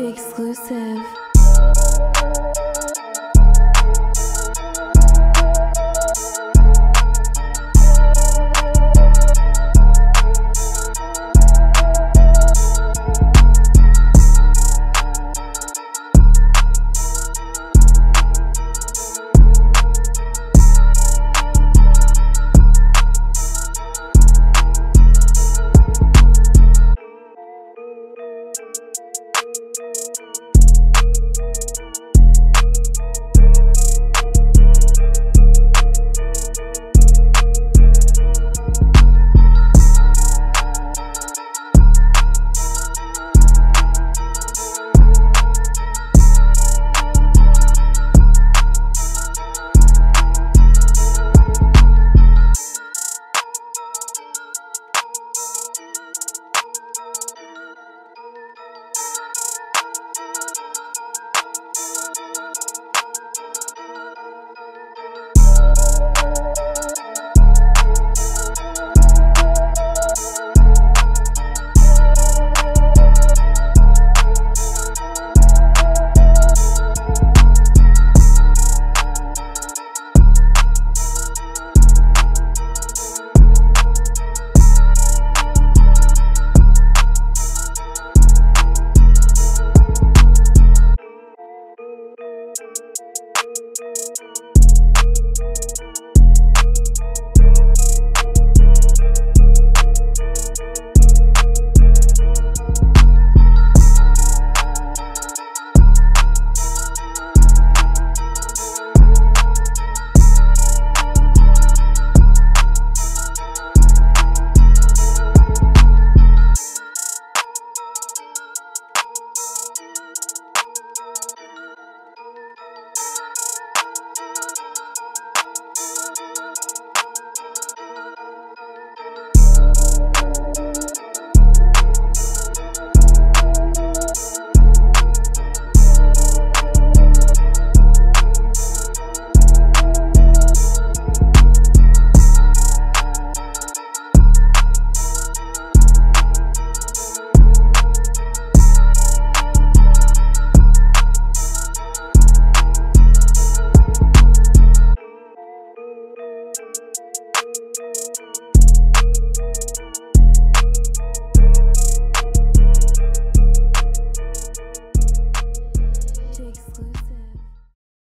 Exclusive.